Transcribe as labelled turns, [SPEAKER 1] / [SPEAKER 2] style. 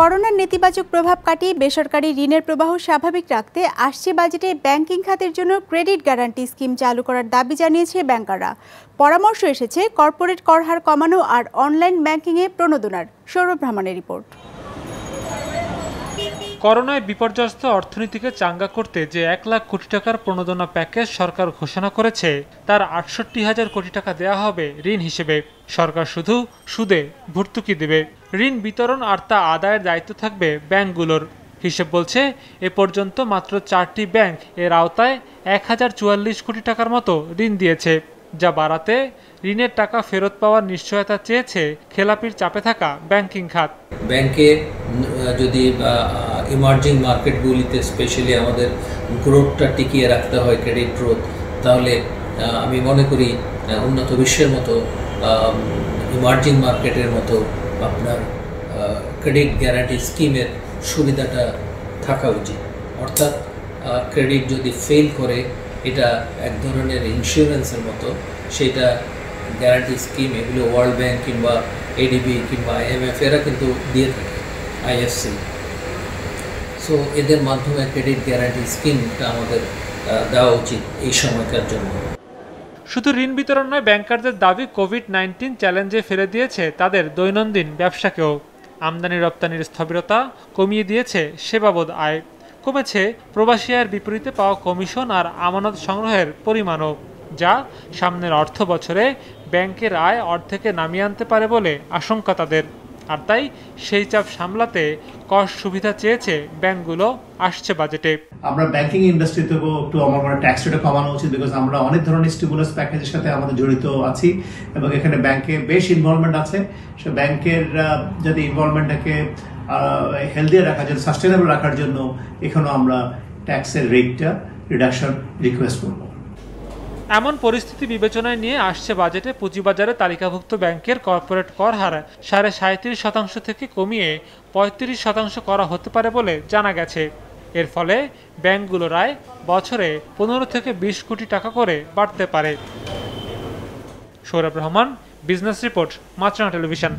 [SPEAKER 1] করোনার নেতিবাচক প্রভাব কাটিয়ে বেসরকারি ঋণের প্রবাহ স্বাভাবিক রাখতে আসছে বাজেটে ব্যাংকিং খাতের জন্য ক্রেডিট গ্যারান্টি স্কিম চালু করার দাবি জানিয়েছে ব্যাংকাররা। পরামর্শ এসেছে, কর্পোরেট কর হার কমানো আর অনলাইন ব্যাংকিংয়ে প্রণোদনার। সৌরভ ভ্রমণের রিপোর্ট।
[SPEAKER 2] করোনায় বিপর্যস্ত অর্থনীতিকে চাঙ্গা করতে যে এক লাখ কোটি টাকার প্রণোদনা প্যাকেজ সরকার ঘোষণা করেছে, তার আটষট্টি হাজার কোটি টাকা দেয়া হবে ঋণ হিসেবে। সরকার শুধু সুদে ভর্তুকি দেবে। ঋণ বিতরণ আর তা আদায়ের দায়িত্ব থাকবে ব্যাংকগুলোর। হিসেব বলছে, এ পর্যন্ত মাত্র চারটি ব্যাংক এর আওতায় এক হাজার চুয়াল্লিশ কোটি টাকার মতো ঋণ দিয়েছে। যা বাড়াতে ঋণের টাকা ফেরত পাওয়ার নিশ্চয়তা চেয়েছে খেলাপির চাপে থাকা ব্যাংকিং খাত।
[SPEAKER 3] ব্যাংকে যদি ইমার্জিং মার্কেটগুলিতে স্পেশালি আমাদের গ্রোথটা টিকিয়ে রাখতে হয় ক্রেডিট গ্রোথ তাহলে আমি মনে করি উন্নত বিশ্বের মতো ইমার্জিং মার্কেটের মতো আপনার ক্রেডিট গ্যারান্টি স্কিমের সুবিধাটা থাকা উচিত। অর্থাৎ ক্রেডিট যদি ফেল করে এটা এক ধরনের ইন্স্যুরেন্সের মতো। সেটা গ্যারান্টি স্কিম এগুলো ওয়ার্ল্ড ব্যাংক কিংবা এডিবি কিংবা আইএমএফ এরা কিন্তু দিয়ে থাকে আইএফসি সো এদের মাধ্যমে ক্রেডিট গ্যারান্টি স্কিমটা আমাদের দেওয়া উচিত এই সময়কার জন্য।
[SPEAKER 2] শুধু ঋণ বিতরণ নয় ব্যাংকারদের দাবি কোভিড নাইন্টিন চ্যালেঞ্জে ফেলে দিয়েছে, তাদের দৈনন্দিন ব্যবসাকেও। আমদানি রপ্তানির স্থবিরতা কমিয়ে দিয়েছে সেবাবোধ আয়। কমেছে, প্রবাসী আয়ের বিপরীতে পাওয়া কমিশন আর আমানত সংগ্রহের পরিমাণও, যা সামনের অর্থ বছরে ব্যাংকের আয় অর্ধেকে নামিয়ে আনতে পারে বলে আশঙ্কা তাদের। আর তাই সেই চাপ সামলাতে কর সুবিধা চেয়েছে ব্যাংকগুলো, আসছে বাজেটে।
[SPEAKER 4] আমরা ব্যাংকিং ইন্ডাস্ট্রিতেও একটু আমার মনে ট্যাক্স রেটে কমানো উচিত বিকজ আমরা অনেক ধরনের স্টিমুলাস প্যাকেজের সাথে আমাদের জড়িত আছি এবং এখানে ব্যাংকে বেশ ইনভলভমেন্ট আছে। সে ব্যাংকের যদি ইনভলভমেন্টটাকে হেলদি রাখার জন্য সাস্টেনেবল রাখার জন্য এখানেও আমরা ট্যাক্সের রেটটা রিডাকশন রিকোয়েস্ট করব।
[SPEAKER 2] এমন পরিস্থিতি বিবেচনায় নিয়ে আসছে বাজেটে পুঁজিবাজারে তালিকাভুক্ত ব্যাংকের কর্পোরেট কর হার সাড়ে সাঁত্রিশ শতাংশ থেকে কমিয়ে পঁয়ত্রিশ শতাংশ করা হতে পারে বলে জানা গেছে। এর ফলে ব্যাংকগুলো রায় বছরে পনেরো থেকে বিশ কোটি টাকা করে বাড়তে পারে। Saurav Rahman, business report, Maasranga television.